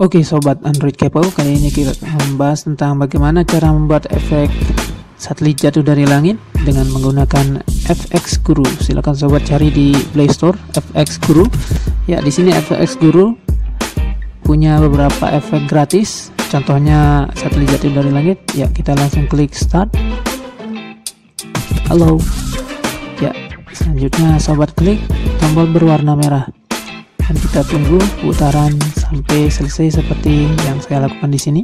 Oke sobat Android Kepo, kali ini kita membahas tentang bagaimana cara membuat efek satelit jatuh dari langit dengan menggunakan FX Guru. Silakan sobat cari di Play Store FX Guru. Ya, di sini FX Guru punya beberapa efek gratis. Contohnya satelit jatuh dari langit. Ya, kita langsung klik start. Halo. Ya, selanjutnya sobat klik tombol berwarna merah dan kita tunggu putaran sampai selesai seperti yang saya lakukan di sini.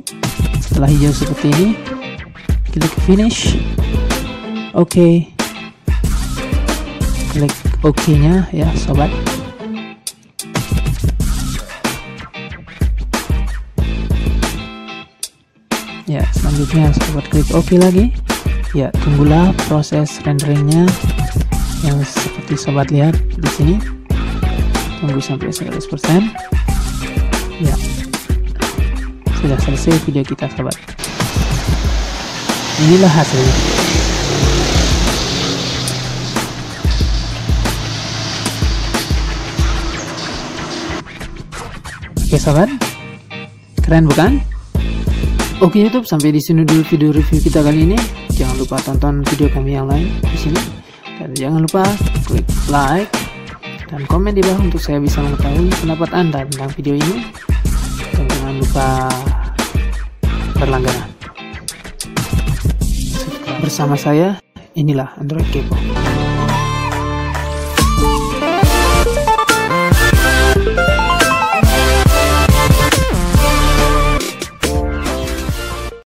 Setelah hijau seperti ini klik finish. Oke. Okay. klik oke OK nya ya sobat. Ya selanjutnya sobat klik OK lagi. Ya tunggulah proses renderingnya yang seperti sobat lihat di sini. Tunggu sampai 100% ya. Sudah selesai video kita sobat inilah hasilnya. Oke sobat keren bukan? Oke YouTube sampai di sini dulu video review kita kali ini. Jangan lupa tonton video kami yang lain di sini. Dan jangan lupa klik like dan komen di bawah untuk saya bisa mengetahui pendapat Anda tentang video ini. Dan jangan lupa berlangganan. Bersama saya inilah Android Kepo